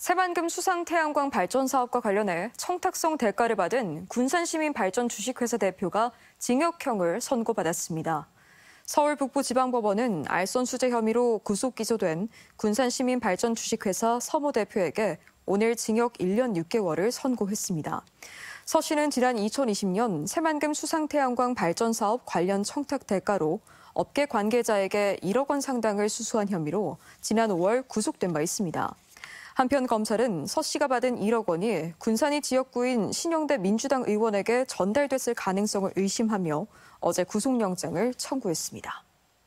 새만금 수상 태양광 발전 사업과 관련해 청탁성 대가를 받은 군산시민발전 주식회사 대표가 징역형을 선고받았습니다. 서울 북부지방법원은 알선 수재 혐의로 구속 기소된 군산시민발전 주식회사 서모 대표에게 오늘 징역 1년 6개월을 선고했습니다. 서 씨는 지난 2020년 새만금 수상 태양광 발전 사업 관련 청탁 대가로 업계 관계자에게 1억 원 상당을 수수한 혐의로 지난 5월 구속된 바 있습니다. 한편 검찰은 서 씨가 받은 1억 원이 군산이 지역구인 신영대 민주당 의원에게 전달됐을 가능성을 의심하며 어제 구속영장을 청구했습니다.